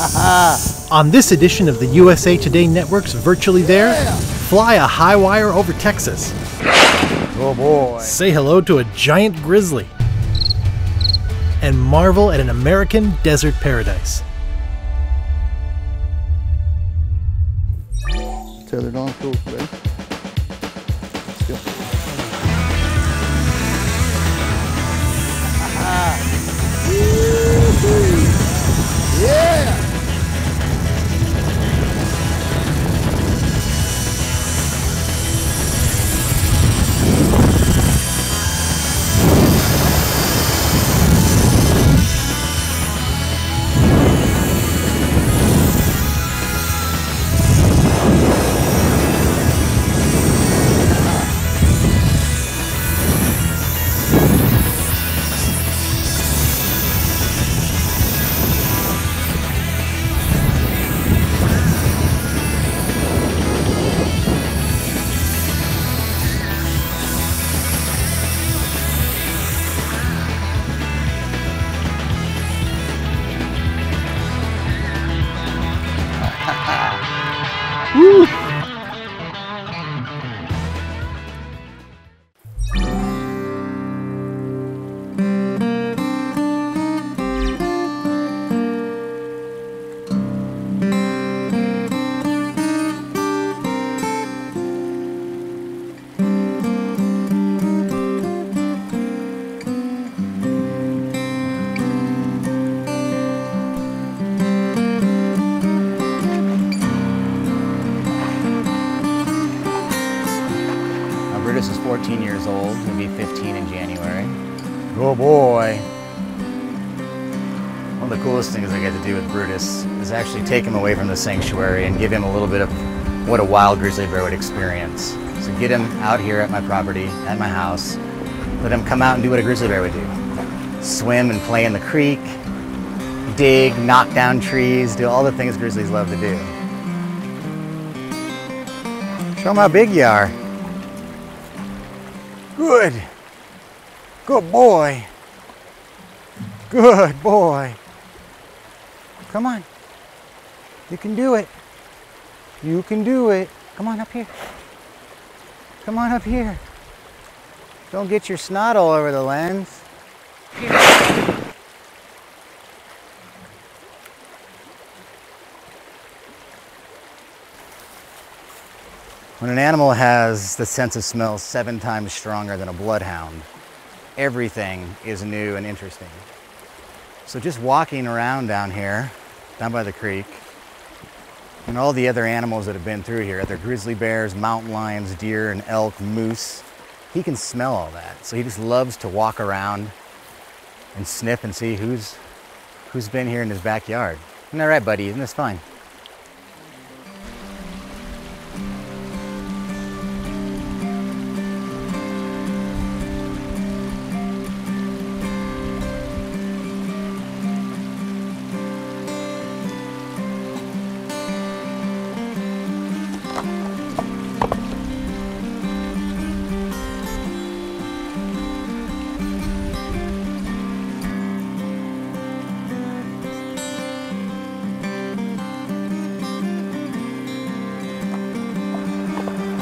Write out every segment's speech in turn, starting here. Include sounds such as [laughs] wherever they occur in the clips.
[laughs] On this edition of the USA Today Network's Virtually There, fly a high wire over Texas. Oh boy. Say hello to a giant grizzly. And marvel at an American desert paradise. Tethered on, cool, ready? Now, Brutus is 14 years old. He'll be 15 in January. Oh boy. One of the coolest things I get to do with Brutus is actually take him away from the sanctuary and give him a little bit of what a wild grizzly bear would experience. So get him out here at my property, at my house, let him come out and do what a grizzly bear would do. Swim and play in the creek, dig, knock down trees, do all the things grizzlies love to do. Show him how big you are. Good. Good boy. Good boy. Come on. You can do it. You can do it. Come on up here. Come on up here. Don't get your snot all over the lens. When an animal has the sense of smell seven times stronger than a bloodhound, everything is new and interesting. So just walking around down here, down by the creek, and all the other animals that have been through here, other grizzly bears, mountain lions, deer, and elk, moose, he can smell all that. So he just loves to walk around and sniff and see who's who's been here in his backyard. Isn't that right, buddy? Isn't this fun?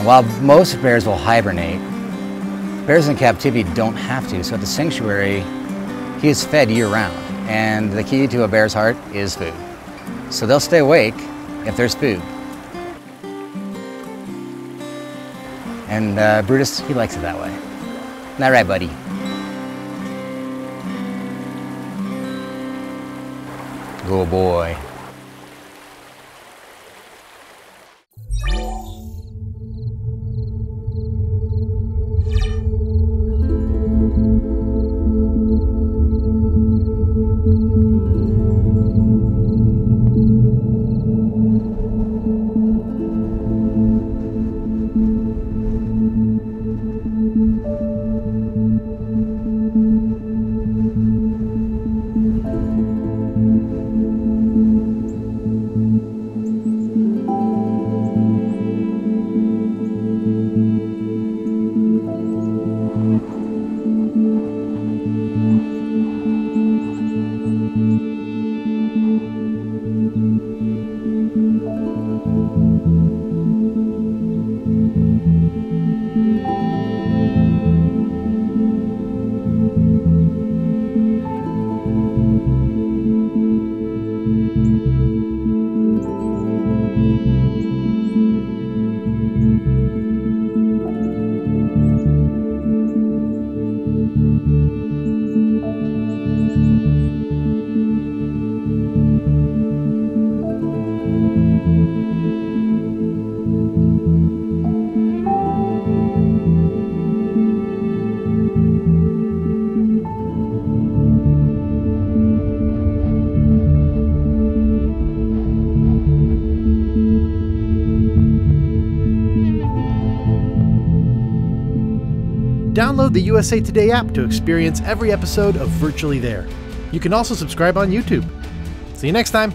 While most bears will hibernate, bears in captivity don't have to. So at the sanctuary, he is fed year round. And the key to a bear's heart is food. So they'll stay awake if there's food. And uh, Brutus, he likes it that way. Isn't right, buddy? Good boy. Download the USA Today app to experience every episode of Virtually There. You can also subscribe on YouTube. See you next time.